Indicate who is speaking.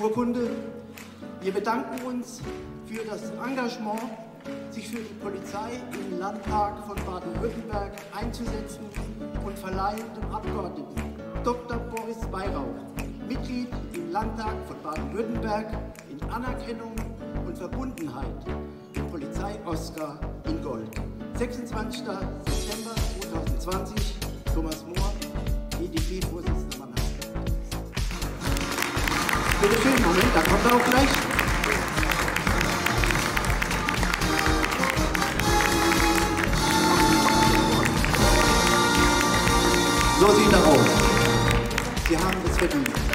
Speaker 1: Urkunde. Wir bedanken uns für das Engagement, sich für die Polizei im Landtag von Baden-Württemberg einzusetzen und verleihen dem Abgeordneten Dr. Boris Weihrauch, Mitglied im Landtag von Baden-Württemberg, in Anerkennung und Verbundenheit den Polizei-Oscar in Gold. 26. September 2020, Thomas Mohr, EDP-Vorsitzender Bitte schön, Moment, da kommt er auch gleich. So sieht er aus. Sie haben es verdient.